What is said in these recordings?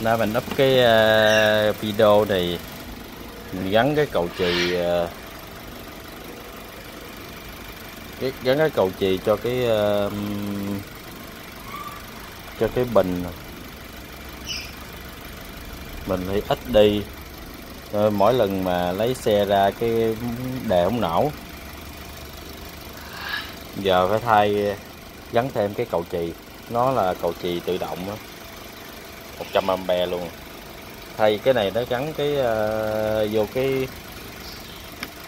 Nay mình up cái uh, video này mình gắn cái cầu chì uh, cái, gắn cái cầu chì cho cái uh, cho cái bình. Mình thì ít đi. Rồi mỗi lần mà lấy xe ra cái đề không nổ. Giờ phải thay gắn thêm cái cầu chì. Nó là cầu chì tự động đó. 100 ampe luôn. Thay cái này nó gắn cái uh, vô cái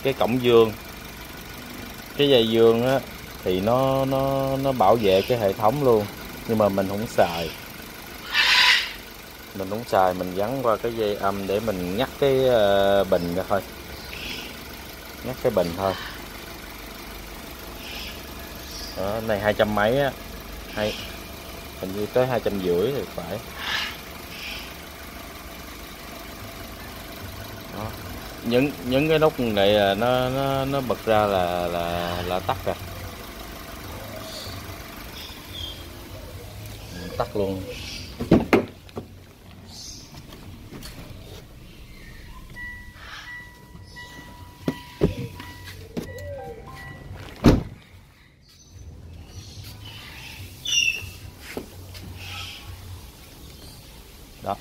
cái cổng dương. Cái dây dương á thì nó nó nó bảo vệ cái hệ thống luôn nhưng mà mình không xài. Mình không xài mình gắn qua cái dây âm để mình nhắc cái uh, bình ra thôi. Nhắc cái bình thôi. Đó, này hai trăm mấy á. Hay hình như tới hai trăm rưỡi thì phải. Những những cái nút này à, nó nó nó bật ra là là là tắt rồi. Tắt luôn. Đó.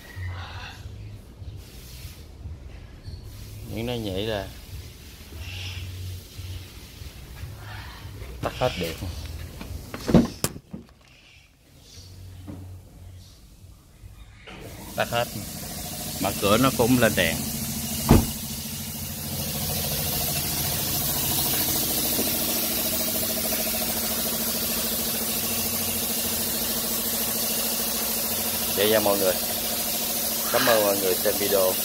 Những nó nhảy ra tắt hết điện tắt hết. Mà cửa nó cũng lên đèn. Vậy nha mọi người. Cảm ơn mọi người xem video.